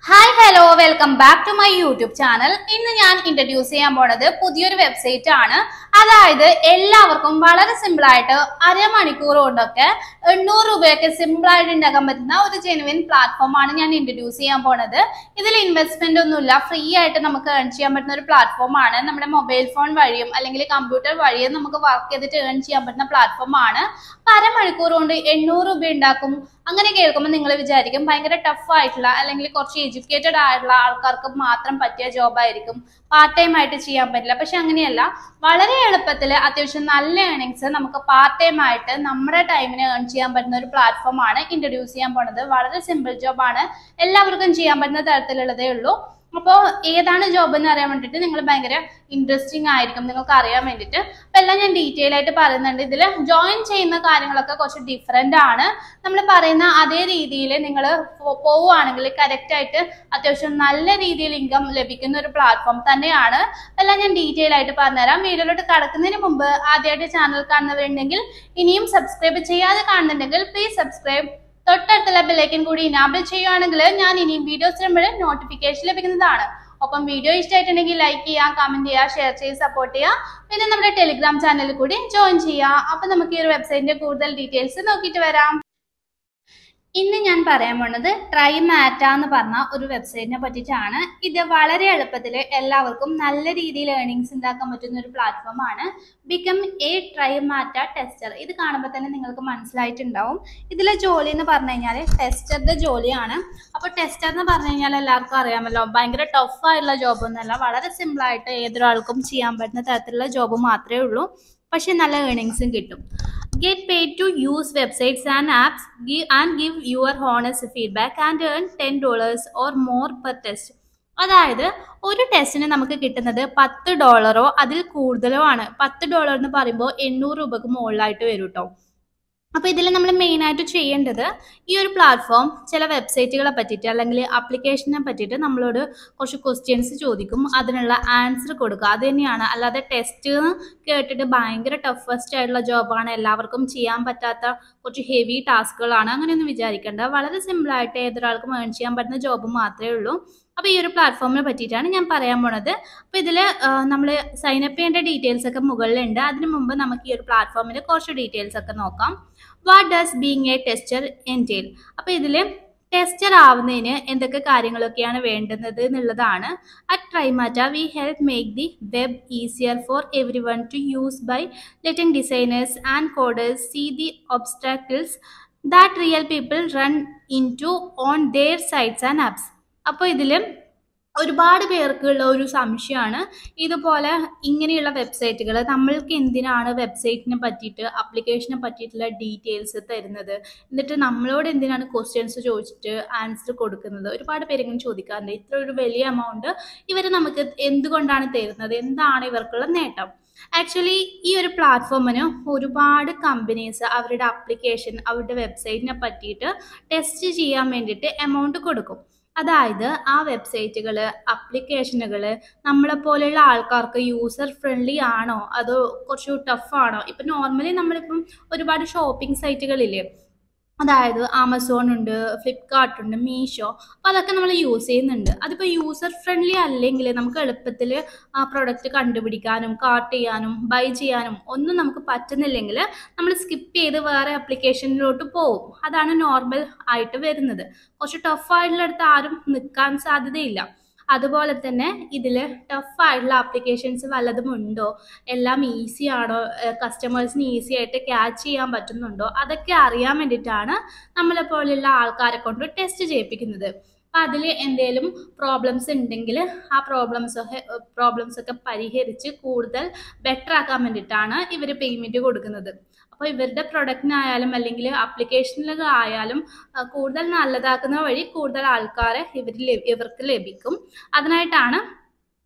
Hi hello welcome back to my YouTube channel ഇന്ന് ഞാൻ introduce ചെയ്യാൻ പോണത് പുതിയൊരു വെബ്സൈറ്റ് ആണ്. അതായത് എല്ലാവർക്കും വളരെ സിമ്പിൾ ആയിട്ട് അരമണിക്കൂർ കൊണ്ടൊക്കെ എണ്ണൂറ് രൂപയൊക്കെ സിമ്പിൾ ആയിട്ട് ഉണ്ടാക്കാൻ പറ്റുന്ന ഒരു ജെനുവിൻ പ്ലാറ്റ്ഫോം ആണ് ഞാൻ ഇൻട്രൊഡ്യൂസ് ചെയ്യാൻ പോണത്. ഇതിൽ ഇൻവെസ്റ്റ്മെന്റ് ഒന്നുമില്ല. ഫ്രീ ആയിട്ട് നമുക്ക് ഏൺ ചെയ്യാൻ പറ്റുന്ന ഒരു പ്ലാറ്റ്ഫോം ആണ്. നമ്മുടെ മൊബൈൽ ഫോൺ വഴിയും അല്ലെങ്കിൽ കമ്പ്യൂട്ടർ വഴിയും നമുക്ക് വർക്ക് ചെയ്തിട്ട് ഏൺ ചെയ്യാൻ പറ്റുന്ന പ്ലാറ്റ്ഫോം ആണ്. അരമണിക്കൂർ കൊണ്ട് എണ്ണൂറ് രൂപ ഉണ്ടാക്കും. അങ്ങനെ കേൾക്കുമ്പോൾ നിങ്ങൾ വിചാരിക്കും ഭയങ്കര ടഫ് ആയിട്ടുള്ള അല്ലെങ്കിൽ കുറച്ച് എഡ്യൂക്കേറ്റഡ് ആയിട്ടുള്ള ആൾക്കാർക്ക് മാത്രം പറ്റിയ ജോബ് ആയിരിക്കും പാർട്ട് ടൈം ആയിട്ട് ചെയ്യാൻ പറ്റില്ല. പക്ഷെ അങ്ങനെയല്ല. വളരെ എളുപ്പത്തിൽ അത്യാവശ്യം നല്ല ഏണിങ്സ് നമുക്ക് പാർട്ട് ടൈം ആയിട്ട് നമ്മുടെ ടൈമിന് ഏൺ ചെയ്യാൻ പറ്റുന്ന ഒരു പ്ലാറ്റ്ഫോം ആണ് ഇൻട്രൊഡ്യൂസ് ചെയ്യാൻ പോണത്. വളരെ സിമ്പിൾ ജോബാണ് എല്ലാവർക്കും ചെയ്യാൻ പറ്റുന്ന തരത്തിലുള്ളതേ ഉള്ളൂ. അപ്പോൾ ഏതാണ് ജോബ് എന്ന് അറിയാൻ വേണ്ടിയിട്ട് നിങ്ങൾ ഭയങ്കര ഇൻട്രസ്റ്റിംഗ് ആയിരിക്കും നിങ്ങൾക്ക് അറിയാൻ വേണ്ടിയിട്ട്. അപ്പം എല്ലാം ഞാൻ ഡീറ്റെയിൽ ആയിട്ട് പറയുന്നുണ്ട്. ഇതിൽ ജോയിൻ ചെയ്യുന്ന കാര്യങ്ങളൊക്കെ കുറച്ച് ഡിഫറെന്റ് ആണ്. നമ്മൾ പറയുന്ന അതേ രീതിയിൽ നിങ്ങൾ പോവുകയാണെങ്കിൽ കറക്റ്റ് ആയിട്ട് അത്യാവശ്യം നല്ല രീതിയിൽ ഇൻകം ലഭിക്കുന്ന ഒരു പ്ലാറ്റ്ഫോം തന്നെയാണ്. എല്ലാം ഞാൻ ഡീറ്റെയിൽ ആയിട്ട് പറഞ്ഞുതരാം. വീഡിയോയിലോട്ട് കടക്കുന്നതിന് മുമ്പ് ആദ്യമായിട്ട് ചാനൽ കാണുന്നവരുണ്ടെങ്കിൽ ഇനിയും സബ്സ്ക്രൈബ് ചെയ്യാതെ കാണുന്നുണ്ടെങ്കിൽ പ്ലീസ് സബ്സ്ക്രൈബ് തൊട്ടടുത്തുള്ള ബെല്ലൈക്കൻ കൂടി ഇനാബിൾ ചെയ്യുകയാണെങ്കിൽ ഞാൻ ഇനിയും വീഡിയോസ് വരുമ്പോൾ നോട്ടിഫിക്കേഷൻ ലഭിക്കുന്നതാണ്. ഒപ്പം വീഡിയോ ഇഷ്ടമായിട്ടുണ്ടെങ്കിൽ ലൈക്ക് ചെയ്യുക കമന്റ് ചെയ്യുക ഷെയർ ചെയ്ത് സപ്പോർട്ട് ചെയ്യുക. പിന്നെ നമ്മുടെ ടെലിഗ്രാം ചാനലിൽ കൂടി ജോയിൻ ചെയ്യുക. അപ്പൊ നമുക്ക് ഈ ഒരു വെബ്സൈറ്റിന്റെ കൂടുതൽ ഡീറ്റെയിൽസ് നോക്കിയിട്ട് വരാം. ഇന്ന് ഞാൻ പറയാൻ പോണത് ട്രൈ മാറ്റ എന്ന് പറഞ്ഞ ഒരു വെബ്സൈറ്റിനെ പറ്റിയിട്ടാണ്. ഇത് വളരെ എളുപ്പത്തിൽ എല്ലാവർക്കും നല്ല രീതിയിൽ ഏർണിങ്സ് ഉണ്ടാക്കാൻ പറ്റുന്ന ഒരു പ്ലാറ്റ്ഫോം ആണ്. Become a Trymata tester ഇത് കാണുമ്പോൾ തന്നെ നിങ്ങൾക്ക് മനസ്സിലായിട്ടുണ്ടാവും. ഇതിലെ ജോലി എന്ന് പറഞ്ഞു കഴിഞ്ഞാൽ ടെസ്റ്ററുടെ ജോലിയാണ്. അപ്പോൾ ടെസ്റ്റർ എന്ന് പറഞ്ഞു കഴിഞ്ഞാൽ എല്ലാവർക്കും അറിയാമല്ലോ ഭയങ്കര ടഫ് ആയിട്ടുള്ള ജോബൊന്നുമല്ല വളരെ സിമ്പിൾ ആയിട്ട് ഏതൊരാൾക്കും ചെയ്യാൻ പറ്റുന്ന തരത്തിലുള്ള ജോബ് മാത്രമേ ഉള്ളൂ. പക്ഷെ നല്ല ഏണിങ്സും കിട്ടും. Get paid to use websites and apps give and give your honest feedback and earn ten dollars or more per test അതായത് ഒരു ടെസ്റ്റിന് നമുക്ക് കിട്ടുന്നത് പത്ത് ഡോളറോ അതിൽ കൂടുതലോ ആണ്. പത്ത് ഡോളർ എന്ന് പറയുമ്പോൾ എണ്ണൂറ് രൂപക്ക് മുകളിലായിട്ട് വരും കേട്ടോ അപ്പോൾ ഇതിൽ നമ്മൾ മെയിനായിട്ട് ചെയ്യേണ്ടത് ഈ ഒരു പ്ലാറ്റ്ഫോം ചില വെബ്സൈറ്റുകളെ പറ്റിയിട്ട് അല്ലെങ്കിൽ ആപ്ലിക്കേഷനെ പറ്റിയിട്ട് നമ്മളോട് കുറച്ച് ക്വസ്റ്റ്യൻസ് ചോദിക്കും. അതിനുള്ള ആൻസർ കൊടുക്കുക. അത് തന്നെയാണ്. അല്ലാതെ ടെസ്റ്റ് കേട്ടിട്ട് ഭയങ്കര ടഫസ്റ്റ് ആയിട്ടുള്ള ജോബാണ് എല്ലാവർക്കും ചെയ്യാൻ പറ്റാത്ത കുറച്ച് ഹെവി ടാസ്കുകളാണ് അങ്ങനെയൊന്നും വിചാരിക്കേണ്ട. വളരെ സിമ്പിളായിട്ട് ഏതൊരാൾക്കും ഏൺ ചെയ്യാൻ പറ്റുന്ന ജോബ് മാത്രമേ ഉള്ളൂ. അപ്പോൾ ഈ ഒരു പ്ലാറ്റ്ഫോമിനെ പറ്റിയിട്ടാണ് ഞാൻ പറയാൻ പോണത്. അപ്പോൾ ഇതിൽ നമ്മൾ സൈൻ അപ്പ് ചെയ്യേണ്ട ഡീറ്റെയിൽസ് ഒക്കെ മുകളിലുണ്ട്. അതിനു മുമ്പ് നമുക്ക് ഈ ഒരു പ്ലാറ്റ്ഫോമിന്റെ കുറച്ച് ഡീറ്റെയിൽസ് ഒക്കെ നോക്കാം. What does being a tester entail അപ്പോൾ ഇതിൽ ടെസ്റ്റർ ആവുന്നതിന് എന്തൊക്കെ കാര്യങ്ങളൊക്കെയാണ് വേണ്ടുന്നത് എന്നുള്ളതാണ്. At Trymata we help make the web easier for everyone to use by letting designers and coders see the obstacles that real people run into on their sites and apps അപ്പോൾ ഇതിൽ ഒരുപാട് പേർക്കുള്ള ഒരു സംശയമാണ് ഇതുപോലെ ഇങ്ങനെയുള്ള വെബ്സൈറ്റുകൾ നമ്മൾക്ക് എന്തിനാണ് വെബ്സൈറ്റിനെ പറ്റിയിട്ട് അപ്ലിക്കേഷനെ പറ്റിയിട്ടുള്ള ഡീറ്റെയിൽസ് തരുന്നത്? എന്നിട്ട് നമ്മളോട് എന്തിനാണ് ക്വസ്റ്റ്യൻസ് ചോദിച്ചിട്ട് ആൻസർ കൊടുക്കുന്നത്? ഒരുപാട് പേര് ഇങ്ങനെ ചോദിക്കാറുണ്ട്. ഇത്ര ഒരു വലിയ എമൗണ്ട് ഇവർ നമുക്ക് എന്തുകൊണ്ടാണ് തരുന്നത്? എന്താണ് ഇവർക്കുള്ള നേട്ടം? ആക്ച്വലി ഈ ഒരു പ്ലാറ്റ്ഫോമിന് ഒരുപാട് കമ്പനീസ് അവരുടെ അപ്ലിക്കേഷൻ അവരുടെ വെബ്സൈറ്റിനെ പറ്റിയിട്ട് ടെസ്റ്റ് ചെയ്യാൻ വേണ്ടിയിട്ട് എമൗണ്ട് കൊടുക്കും. അതായത് ആ വെബ്സൈറ്റുകൾ അപ്ലിക്കേഷനുകൾ നമ്മളെ പോലെയുള്ള ആൾക്കാർക്ക് യൂസർ ഫ്രണ്ട്ലി ആണോ? അതോ കുറച്ച് ടഫാണോ ഇപ്പം നോർമലി നമ്മളിപ്പം ഒരുപാട് ഷോപ്പിംഗ് സൈറ്റുകളില്ലേ അതായത് ആമസോൺ ഉണ്ട് ഫ്ലിപ്കാർട്ട് ഉണ്ട് മീഷോ അപ്പോൾ അതൊക്കെ നമ്മൾ യൂസ് ചെയ്യുന്നുണ്ട്. അതിപ്പോൾ യൂസർ ഫ്രണ്ട്ലി അല്ലെങ്കിൽ നമുക്ക് എളുപ്പത്തിൽ ആ പ്രൊഡക്റ്റ് കണ്ടുപിടിക്കാനും കാർട്ട് ചെയ്യാനും ബൈ ചെയ്യാനും ഒന്നും നമുക്ക് പറ്റുന്നില്ലെങ്കിൽ നമ്മൾ സ്കിപ്പ് ചെയ്ത് വേറെ അപ്ലിക്കേഷനിലോട്ട് പോകും. അതാണ് നോർമൽ ആയിട്ട് വരുന്നത്. കുറച്ച് ടഫ് ആയിട്ടുള്ള ടഫായിട്ടുള്ളടത്ത് ആരും നിൽക്കാൻ സാധ്യതയില്ല. അതുപോലെ തന്നെ ഇതിൽ ടഫായിട്ടുള്ള ആപ്ലിക്കേഷൻസ് വല്ലതും ഉണ്ടോ? എല്ലാം ഈസി ആണോ? കസ്റ്റമേഴ്സിന് ഈസി ആയിട്ട് ക്യാച്ച് ചെയ്യാൻ പറ്റുന്നുണ്ടോ? അതൊക്കെ അറിയാൻ വേണ്ടിയിട്ടാണ് നമ്മളെ പോലെയുള്ള ആൾക്കാരെ കൊണ്ട് ടെസ്റ്റ് ചെയ്യിപ്പിക്കുന്നത്. അപ്പം അതിൽ എന്തെങ്കിലും പ്രോബ്ലംസ് ഉണ്ടെങ്കിൽ ആ പ്രോബ്ലംസ് ഒക്കെ പ്രോബ്ലംസ് ഒക്കെ പരിഹരിച്ച് കൂടുതൽ ബെറ്റർ ആക്കാൻ വേണ്ടിയിട്ടാണ് ഇവർ പേയ്മെന്റ് കൊടുക്കുന്നത്. അപ്പോൾ ഇവരുടെ പ്രൊഡക്റ്റിനായാലും അല്ലെങ്കിൽ ആപ്ലിക്കേഷനിലൊക്കെ ആയാലും കൂടുതൽ നല്ലതാക്കുന്ന വഴി കൂടുതൽ ആൾക്കാരെ ഇവർ ഇവർക്ക് ലഭിക്കും. അതിനായിട്ടാണ്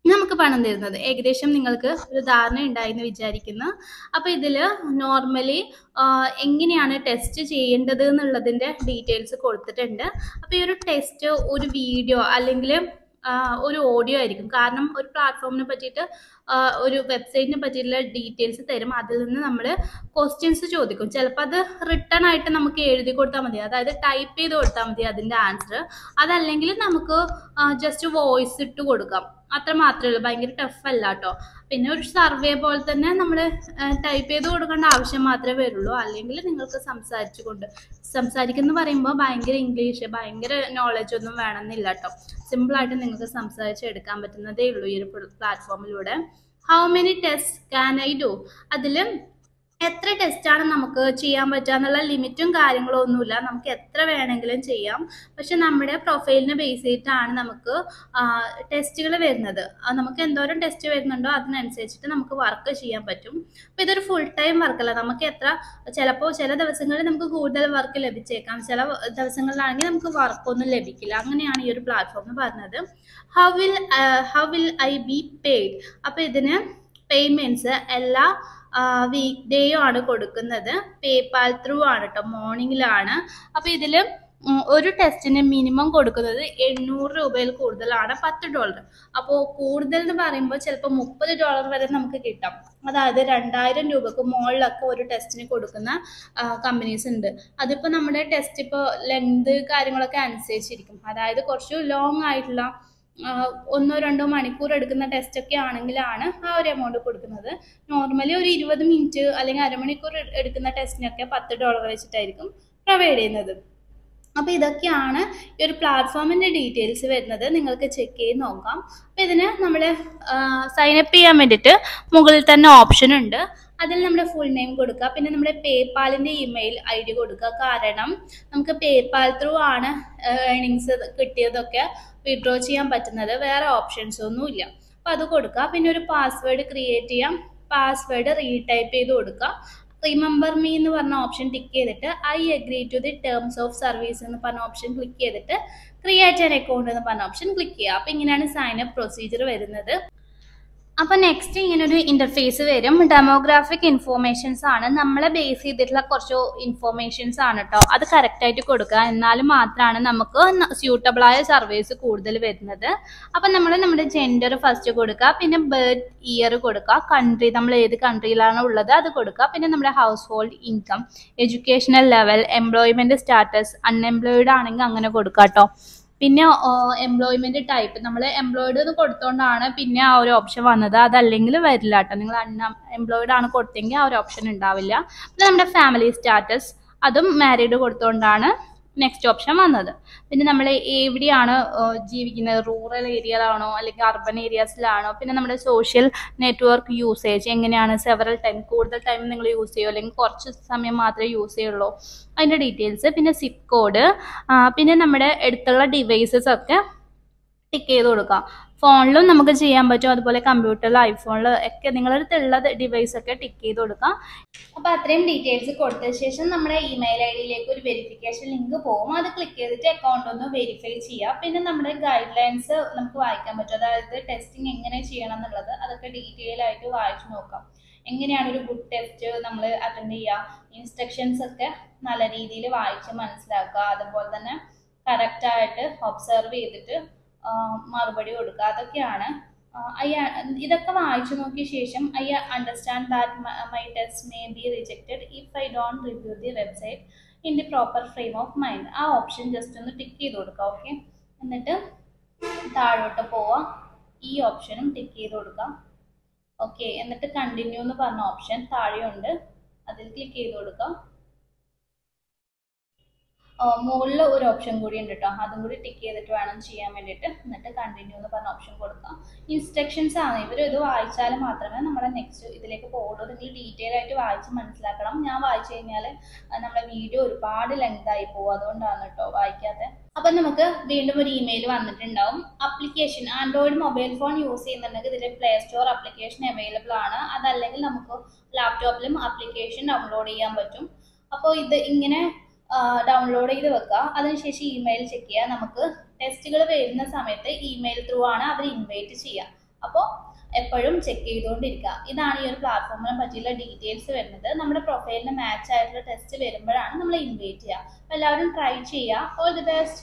നമുക്ക് പണം തരുന്നത്. ഏകദേശം നിങ്ങൾക്ക് ഒരു ധാരണ ഉണ്ടായെന്ന് വിചാരിക്കുന്നു. അപ്പോൾ ഇതിൽ നോർമലി എങ്ങനെയാണ് ടെസ്റ്റ് ചെയ്യേണ്ടത് എന്നുള്ളതിന്റെ ഡീറ്റെയിൽസ് കൊടുത്തിട്ടുണ്ട്. അപ്പോൾ ഈ ഒരു ടെസ്റ്റ് ഒരു വീഡിയോ അല്ലെങ്കിൽ ഒരു ഓഡിയോ ആയിരിക്കും. കാരണം ഒരു പ്ലാറ്റ്ഫോമിനെ പറ്റിയിട്ട് ഒരു വെബ്സൈറ്റിനെ പറ്റിയിട്ടുള്ള ഡീറ്റെയിൽസ് തരും. അതിൽ നിന്ന് നമ്മൾ ക്വസ്റ്റ്യൻസ് ചോദിക്കും. ചിലപ്പോൾ അത് റിട്ടേൺ ആയിട്ട് നമുക്ക് എഴുതി കൊടുത്താൽ മതി. അതായത് ടൈപ്പ് ചെയ്ത് കൊടുത്താൽ മതി അതിന്റെ ആൻസർ അതല്ലെങ്കിൽ നമുക്ക് ജസ്റ്റ് വോയിസ് ഇട്ട് കൊടുക്കാം. അത്ര മാത്രമേ ഉള്ളൂ. ഭയങ്കര ടഫ് അല്ല കേട്ടോ. പിന്നെ ഒരു സർവേ പോലെ തന്നെ നമ്മൾ ടൈപ്പ് ചെയ്ത് കൊടുക്കേണ്ട ആവശ്യം മാത്രമേ വരുള്ളൂ. അല്ലെങ്കിൽ നിങ്ങൾക്ക് സംസാരിച്ചുകൊണ്ട് കൊണ്ട് സംസാരിക്കുന്ന പറയുമ്പോൾ ഭയങ്കര ഇംഗ്ലീഷ് ഭയങ്കര നോളജ് ഒന്നും വേണമെന്നില്ല കേട്ടോ സിമ്പിളായിട്ട് നിങ്ങൾക്ക് സംസാരിച്ച് എടുക്കാൻ പറ്റുന്നതേ ഉള്ളൂ ഈ ഒരു പ്ലാറ്റ്ഫോമിലൂടെ how many test can I do അതിൽ എത്ര ടെസ്റ്റാണ് നമുക്ക് ചെയ്യാൻ പറ്റുക എന്നുള്ള ലിമിറ്റും കാര്യങ്ങളും ഒന്നുമില്ല. നമുക്ക് എത്ര വേണമെങ്കിലും ചെയ്യാം. പക്ഷെ നമ്മുടെ പ്രൊഫൈലിനെ ബേസ് ചെയ്തിട്ടാണ് നമുക്ക് ടെസ്റ്റുകൾ വരുന്നത്. നമുക്ക് എന്തോരം ടെസ്റ്റ് വരുന്നുണ്ടോ അതിനനുസരിച്ചിട്ട് നമുക്ക് വർക്ക് ചെയ്യാൻ പറ്റും. അപ്പോൾ ഇതൊരു ഫുൾ ടൈം വർക്കല്ല നമുക്ക് എത്ര ചിലപ്പോൾ ചില ദിവസങ്ങളിൽ നമുക്ക് കൂടുതൽ വർക്ക് ലഭിച്ചേക്കാം. ചില ദിവസങ്ങളിലാണെങ്കിൽ നമുക്ക് വർക്കൊന്നും ലഭിക്കില്ല. അങ്ങനെയാണ് ഈ ഒരു പ്ലാറ്റ്ഫോം പറഞ്ഞത്. How will how will I be paid അപ്പോൾ ഇതിന് പേയ്മെന്റ്സ് എല്ലാ വീക്ക് ഡേയും ആണ് കൊടുക്കുന്നത്. പേപ്പാൽ ത്രൂ ആണ് കേട്ടോ മോർണിംഗിലാണ് അപ്പോൾ ഇതിൽ ഒരു ടെസ്റ്റിന് മിനിമം കൊടുക്കുന്നത് എണ്ണൂറ് രൂപയിൽ കൂടുതലാണ് പത്ത് ഡോളർ അപ്പോൾ കൂടുതൽ എന്ന് പറയുമ്പോൾ ചിലപ്പോൾ മുപ്പത് ഡോളർ വരെ നമുക്ക് കിട്ടാം. അതായത് രണ്ടായിരം രൂപക്ക് മുകളിലൊക്കെ ഒരു ടെസ്റ്റിന് കൊടുക്കുന്ന കമ്പനീസ് ഉണ്ട്. അതിപ്പോൾ നമ്മുടെ ടെസ്റ്റ് ഇപ്പോൾ ലെങ്ത് കാര്യങ്ങളൊക്കെ അനുസരിച്ചിരിക്കും. അതായത് കുറച്ച് ലോങ് ആയിട്ടുള്ള ഒന്നോ രണ്ടോ മണിക്കൂർ എടുക്കുന്ന ടെസ്റ്റ് ഒക്കെ ആണെങ്കിലാണ് ആ ഒരു എമൗണ്ട് കൊടുക്കുന്നത്. നോർമലി ഒരു ഇരുപത് മിനിറ്റ് അല്ലെങ്കിൽ അരമണിക്കൂർ എടുക്കുന്ന ടെസ്റ്റിനൊക്കെ പത്ത് ഡോളർ വെച്ചിട്ടായിരിക്കും പ്രൊവൈഡ് ചെയ്യുന്നത്. അപ്പോൾ ഇതൊക്കെയാണ് ഈ ഒരു പ്ലാറ്റ്ഫോമിന്റെ ഡീറ്റെയിൽസ് വരുന്നത്. നിങ്ങൾക്ക് ചെക്ക് ചെയ്ത് നോക്കാം. അപ്പോൾ ഇതിന് നമ്മൾ സൈൻ അപ്പ് ചെയ്യാൻ വേണ്ടിയിട്ട് മുകളിൽ തന്നെ ഓപ്ഷൻ ഉണ്ട്. അതിൽ നമ്മുടെ ഫുൾ നെയിം കൊടുക്കുക. പിന്നെ നമ്മുടെ പേപ്പാലിന്റെ ഇമെയിൽ ഐ ഡി കൊടുക്കുക. കാരണം നമുക്ക് പേപ്പാൽ ത്രൂ ആണ് ഏണിങ്സ് കിട്ടിയതൊക്കെ വിഡ്രോ ചെയ്യാൻ പറ്റുന്നത്. വേറെ ഓപ്ഷൻസ് ഒന്നുമില്ല അപ്പോൾ അത് കൊടുക്കുക. പിന്നെ ഒരു പാസ്വേഡ് ക്രിയേറ്റ് ചെയ്യാം. പാസ്വേഡ് റീടൈപ്പ് ചെയ്ത് കൊടുക്കുക. റിമെമ്പർ മീ എന്ന് പറഞ്ഞ ഓപ്ഷൻ ടിക്ക് ചെയ്തിട്ട് I agree to the terms of service എന്ന് പറഞ്ഞ ഓപ്ഷൻ ക്ലിക്ക് ചെയ്തിട്ട് ക്രിയേറ്റ് ആൻ അക്കൗണ്ട് എന്ന് പറഞ്ഞ ഓപ്ഷൻ ക്ലിക്ക് ചെയ്യുക. അപ്പോൾ ഇങ്ങനെയാണ് സൈൻ അപ്പ് പ്രൊസീജിയർ വരുന്നത്. അപ്പോൾ നെക്സ്റ്റ് ഇങ്ങനെ ഒരു ഇന്റർഫേസ് വരും. ഡെമോഗ്രാഫിക് ഇൻഫോർമേഷൻസ് ആണ്. നമ്മളെ ബേസ് ചെയ്തിട്ടുള്ള കുറച്ച് ഇൻഫോർമേഷൻസ് ആണ് കേട്ടോ അത് കറക്റ്റ് ആയിട്ട് കൊടുക്കുക. എന്നാൽ മാത്രമാണ് നമുക്ക് സ്യൂട്ടബിൾ ആയ സർവീസ് കൂടുതൽ വരുന്നത്. അപ്പം നമ്മൾ നമ്മുടെ ജെൻഡർ ഫസ്റ്റ് കൊടുക്കുക. പിന്നെ ബർത്ത് ഇയർ കൊടുക്കുക. കൺട്രി നമ്മൾ ഏത് കൺട്രിയിലാണ് ഉള്ളത് അത് കൊടുക്കുക. പിന്നെ നമ്മുടെ household income educational level employment status unemployed ആണെങ്കിൽ അങ്ങനെ കൊടുക്കുക കേട്ടോ പിന്നെ എംപ്ലോയ്മെന്റ് ടൈപ്പ് നമ്മൾ എംപ്ലോയിഡ് എന്ന് കൊടുത്തോണ്ടാണ് പിന്നെ ആ ഒരു ഓപ്ഷൻ വന്നത്. അതല്ലെങ്കിൽ വരില്ല കേട്ടോ നിങ്ങൾ അണ്ണ എംപ്ലോയിഡ് ആണ് കൊടുത്തെങ്കിൽ ആ ഒരു ഓപ്ഷൻ ഉണ്ടാവില്ല. പിന്നെ നമ്മുടെ ഫാമിലി സ്റ്റാറ്റസ് അതും മാരീഡ് കൊടുത്തോണ്ടാണ് നെക്സ്റ്റ് ഓപ്ഷൻ വന്നത്. പിന്നെ നമ്മൾ എവിടെയാണ് ജീവിക്കുന്നത്? റൂറൽ ഏരിയയിലാണോ അല്ലെങ്കിൽ അർബൻ ഏരിയാസിലാണോ പിന്നെ നമ്മുടെ സോഷ്യൽ നെറ്റ്വർക്ക് യൂസേജ് എങ്ങനെയാണ്? സെവറൽ ടൈം കൂടുതൽ ടൈം നിങ്ങൾ യൂസ് ചെയ്യുമോ അല്ലെങ്കിൽ കുറച്ച് സമയം മാത്രമേ യൂസ് ചെയ്യുള്ളൂ. അതിന്റെ ഡീറ്റെയിൽസ് പിന്നെ സിപ്പ് കോഡ് പിന്നെ നമ്മുടെ അടുത്തുള്ള ഡിവൈസസ് ഒക്കെ ടിക്ക് ചെയ്ത് കൊടുക്കാം. ഫോണിലും നമുക്ക് ചെയ്യാൻ പറ്റും. അതുപോലെ കമ്പ്യൂട്ടറിൽ ഐഫോണിൽ ഒക്കെ നിങ്ങളുടെ അടുത്തുള്ള ഡിവൈസ് ഒക്കെ ടിക്ക് ചെയ്ത് കൊടുക്കാം. അപ്പോൾ അത്രയും ഡീറ്റെയിൽസ് കൊടുത്ത ശേഷം നമ്മുടെ ഇമെയിൽ ഐ ഡിയിലേക്ക് ഒരു വെരിഫിക്കേഷൻ ലിങ്ക് പോകും. അത് ക്ലിക്ക് ചെയ്തിട്ട് അക്കൗണ്ട് ഒന്ന് വെരിഫൈ ചെയ്യുക പിന്നെ നമ്മുടെ ഗൈഡ് ലൈൻസ് നമുക്ക് വായിക്കാൻ പറ്റും. അതായത് ടെസ്റ്റിംഗ് എങ്ങനെ ചെയ്യണം എന്നുള്ളത് അതൊക്കെ ഡീറ്റെയിൽ ആയിട്ട് വായിച്ചു നോക്കാം. എങ്ങനെയാണ് ഒരു ഗുഡ് ടെസ്റ്റ് നമ്മൾ അറ്റൻഡ് ചെയ്യുക? ഇൻസ്ട്രക്ഷൻസ് ഒക്കെ നല്ല രീതിയിൽ വായിച്ച് മനസ്സിലാക്കുക. അതുപോലെ തന്നെ കറക്റ്റായിട്ട് ഒബ്സർവ് ചെയ്തിട്ട് മറുപടി കൊടുക്കുക. അതൊക്കെയാണ്. അയ്യ ഇതൊക്കെ വായിച്ചു നോക്കിയ ശേഷം I understand that my test may be rejected if I don't review the website in the proper frame of mind ആ ഓപ്ഷൻ ജസ്റ്റ് ഒന്ന് ടിക്ക് ചെയ്ത് കൊടുക്കുക ഓക്കെ എന്നിട്ട് താഴോട്ട് പോവാം ഈ ഓപ്ഷനും ടിക്ക് ചെയ്ത് കൊടുക്കാം ഓക്കെ എന്നിട്ട് കണ്ടിന്യൂ എന്ന് പറഞ്ഞ ഓപ്ഷൻ താഴെയുണ്ട്. അതിൽ ക്ലിക്ക് ചെയ്ത് കൊടുക്കാം മുകളിൽ ഒരു ഓപ്ഷൻ കൂടി ഉണ്ട് കേട്ടോ അതും കൂടി ടിക്ക് ചെയ്തിട്ട് വേണം ചെയ്യാൻ വേണ്ടിയിട്ട്. എന്നിട്ട് കണ്ടിന്യൂ എന്ന് പറഞ്ഞ ഓപ്ഷൻ കൊടുക്കാം. ഇൻസ്ട്രക്ഷൻസ് ആണ്. ഇവർ ഇത് വായിച്ചാൽ മാത്രമേ നമ്മുടെ നെക്സ്റ്റ് ഇതിലേക്ക് പോകുള്ളൂ നിങ്ങൾ ഡീറ്റെയിൽ ആയിട്ട് വായിച്ച് മനസ്സിലാക്കണം. ഞാൻ വായിച്ചു കഴിഞ്ഞാൽ നമ്മുടെ വീഡിയോ ഒരുപാട് ലെങ്ത് ആയി പോകും. അതുകൊണ്ടാണ് കേട്ടോ വായിക്കാതെ അപ്പം നമുക്ക് വീണ്ടും ഒരു ഇമെയിൽ വന്നിട്ടുണ്ടാവും. Application android mobile phone use ചെയ്യുന്നുണ്ടെങ്കിൽ ഇതിൽ പ്ലേ സ്റ്റോർ അപ്ലിക്കേഷൻ അവൈലബിൾ ആണ്. അതല്ലെങ്കിൽ നമുക്ക് ലാപ്ടോപ്പിലും ആപ്ലിക്കേഷൻ ഡൗൺലോഡ് ചെയ്യാൻ പറ്റും. അപ്പോൾ ഇത് ഇങ്ങനെ ഡൗൺലോഡ് ചെയ്ത് വെക്കുക. അതിനുശേഷം ഇമെയിൽ ചെക്ക് ചെയ്യുക. നമുക്ക് ടെസ്റ്റുകൾ വരുന്ന സമയത്ത് ഇമെയിൽ ത്രൂ ആണ് അവർ ഇൻവൈറ്റ് ചെയ്യുക. അപ്പോൾ എപ്പോഴും ചെക്ക് ചെയ്തുകൊണ്ടിരിക്കുക. ഇതാണ് ഈ ഒരു പ്ലാറ്റ്ഫോമിനെ പറ്റിയുള്ള ഡീറ്റെയിൽസ് വരുന്നത്. നമ്മുടെ പ്രൊഫൈലിന് മാച്ച് ആയിട്ടുള്ള ടെസ്റ്റ് വരുമ്പോഴാണ് നമ്മൾ ഇൻവൈറ്റ് ചെയ്യുക. എല്ലാവരും ട്രൈ ചെയ്യുക. All the best